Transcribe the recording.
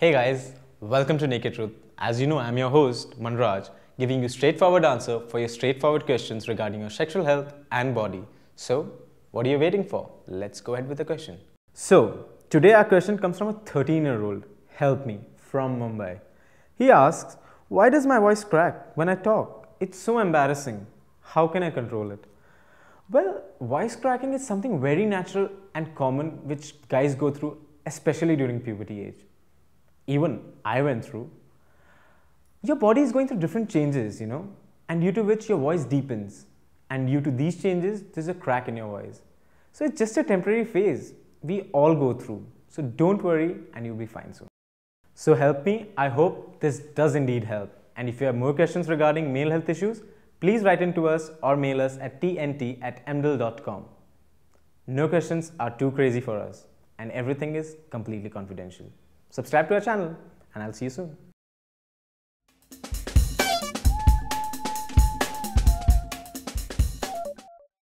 Hey guys, welcome to Naked Truth. As you know, I'm your host, Manraj, giving you straightforward answer for your straightforward questions regarding your sexual health and body. So, what are you waiting for? Let's go ahead with the question. So, today our question comes from a 13-year-old, Help Me, from Mumbai. He asks, why does my voice crack when I talk? It's so embarrassing. How can I control it? Well, voice cracking is something very natural and common which guys go through, especially during puberty age. Even I went through. Your body is going through different changes, you know, and due to which your voice deepens. And due to these changes, there's a crack in your voice. So it's just a temporary phase we all go through. So don't worry and you'll be fine soon. So help me. I hope this does indeed help. And if you have more questions regarding male health issues, please write in to us or mail us at tnt at mdhil.com. No questions are too crazy for us and everything is completely confidential. Subscribe to our channel and I'll see you soon.